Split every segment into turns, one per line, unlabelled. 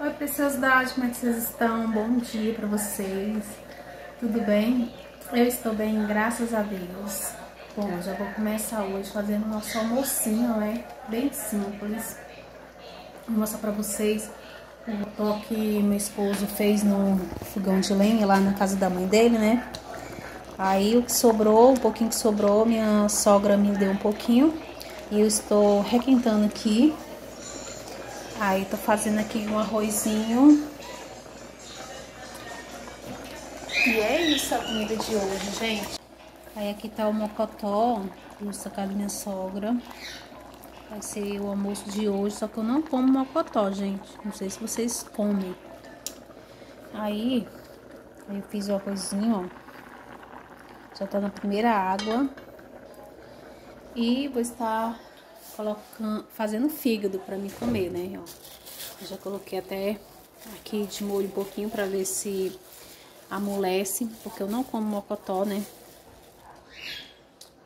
Oi, preciosidade, como é que vocês estão? Bom dia para vocês. Tudo bem? Eu estou bem, graças a Deus. Bom, já vou começar hoje fazendo nosso almocinho, né? Bem simples. Vou mostrar para vocês o toque que meu esposo fez no fogão de lenha lá na casa da mãe dele, né? Aí o que sobrou, um pouquinho que sobrou, minha sogra me deu um pouquinho. E eu estou requentando aqui Aí tô fazendo aqui um arrozinho. E é isso a comida de hoje, gente. Aí aqui tá o mocotó, do sacado da minha sogra. Vai ser o almoço de hoje, só que eu não como mocotó, gente. Não sei se vocês comem. Aí, aí eu fiz o arrozinho, ó. Já tá na primeira água. E vou estar colocando, fazendo fígado para me comer, né? Ó, já coloquei até aqui de molho um pouquinho para ver se amolece, porque eu não como mocotó, né?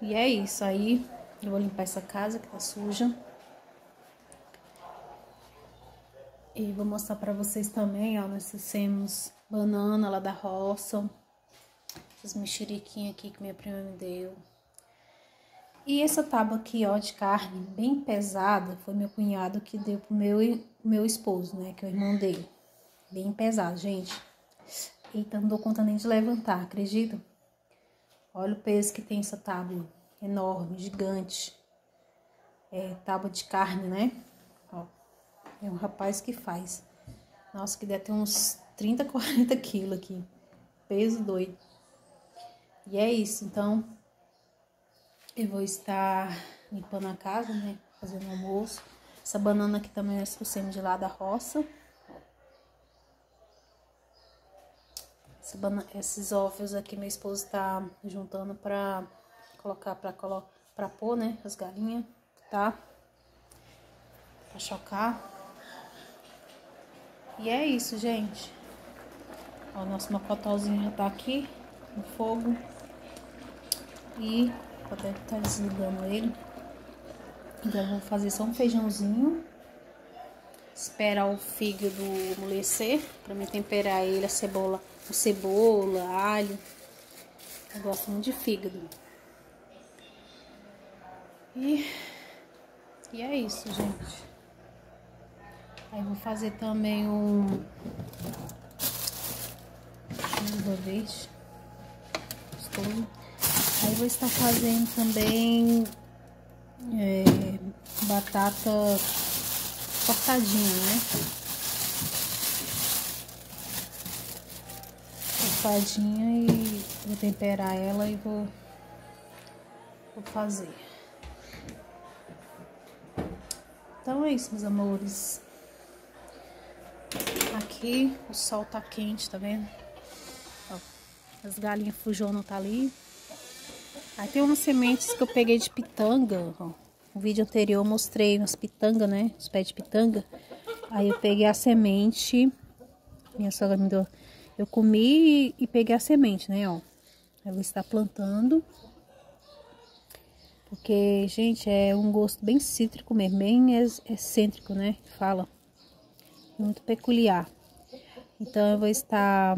E é isso, aí eu vou limpar essa casa que tá suja. E vou mostrar para vocês também, ó, nós temos banana lá da roça, essas mexeriquinhas aqui que minha prima me deu. E essa tábua aqui, ó, de carne bem pesada, foi meu cunhado que deu pro meu, meu esposo, né, que é o irmão dele. Bem pesado, gente. Eita, não dou conta nem de levantar, acredita? Olha o peso que tem essa tábua. Enorme, gigante. É tábua de carne, né? Ó, é um rapaz que faz. Nossa, que deve ter uns 30, 40 quilos aqui. Peso doido. E é isso, então eu vou estar limpando a casa, né? Fazendo almoço. Essa banana aqui também nós trouxemos de lá da roça. Banana, esses ovos aqui meu esposo tá juntando pra colocar, pra, colo, pra pôr, né? As galinhas, tá? Pra chocar. E é isso, gente. Ó, nosso mocotózinho já tá aqui no fogo. E Vou até estar desligando ele. Então, vou fazer só um feijãozinho. Esperar o fígado amolecer. Pra me temperar ele, a cebola, o cebola, alho. Eu gosto muito de fígado. E, e é isso, gente. Aí vou fazer também um... Um verde. Gostoso. Vou estar fazendo também é, batata cortadinha, né? Cortadinha e vou temperar ela e vou, vou fazer. Então é isso, meus amores. Aqui o sol tá quente, tá vendo? Ó, as galinhas fujonas tá ali. Aí tem umas sementes que eu peguei de pitanga, ó. No vídeo anterior eu mostrei umas pitanga, né? Os pés de pitanga. Aí eu peguei a semente. Minha sogra me deu. Eu comi e peguei a semente, né, ó. Eu vou estar plantando. Porque, gente, é um gosto bem cítrico mesmo, bem excêntrico, né? Fala. Muito peculiar. Então eu vou estar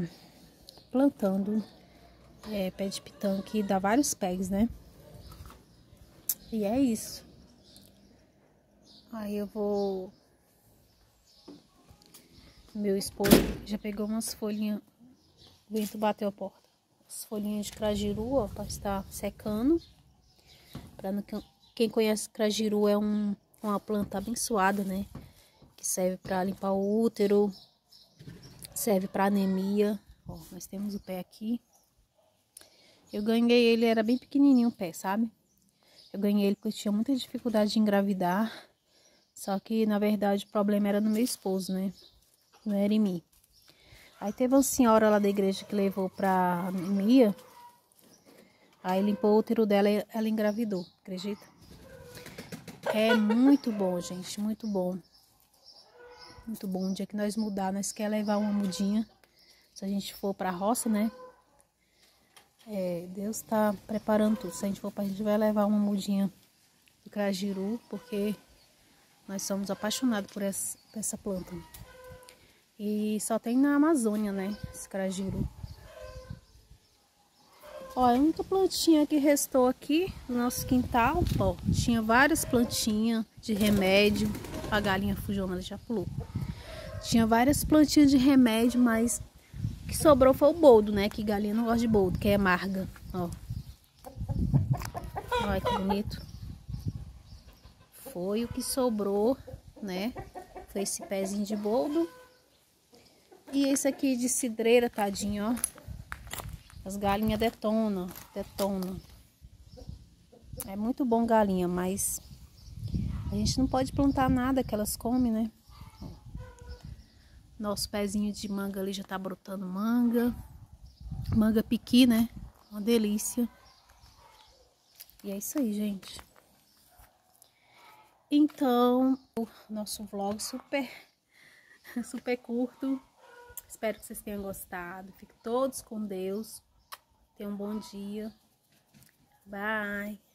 plantando é, pé de pitão que dá vários pés, né? E é isso. Aí eu vou... Meu esposo já pegou umas folhinhas. O vento bateu a porta. As folhinhas de crajiru, ó, pra estar secando. Pra não... Quem conhece crajiru é um, uma planta abençoada, né? Que serve para limpar o útero, serve para anemia. Ó, nós temos o pé aqui. Eu ganhei ele, era bem pequenininho o pé, sabe? Eu ganhei ele porque eu tinha muita dificuldade de engravidar. Só que, na verdade, o problema era no meu esposo, né? Não era em mim. Aí teve uma senhora lá da igreja que levou pra anemia. Aí limpou o útero dela e ela engravidou, acredita? É muito bom, gente, muito bom. Muito bom. Um dia que nós mudar, nós quer levar uma mudinha. Se a gente for pra roça, né? É, Deus está preparando tudo. Se a gente for para a gente vai levar uma mudinha de crajiru, porque nós somos apaixonados por essa, por essa planta. E só tem na Amazônia, né? Esse crajiru. Ó, a única plantinha que restou aqui no nosso quintal, ó, tinha várias plantinhas de remédio. A galinha fujona já pulou. Tinha várias plantinhas de remédio, mas que sobrou foi o boldo, né? Que galinha não gosta de boldo, que é amarga, ó. Olha que bonito. Foi o que sobrou, né? Foi esse pezinho de boldo. E esse aqui de cidreira, tadinho, ó. As galinhas detonam, detonam. É muito bom galinha, mas a gente não pode plantar nada que elas comem, né? Nosso pezinho de manga ali já tá brotando manga. Manga piqui, né? Uma delícia. E é isso aí, gente. Então, o nosso vlog super, super curto. Espero que vocês tenham gostado. Fiquem todos com Deus. Tenham um bom dia. Bye.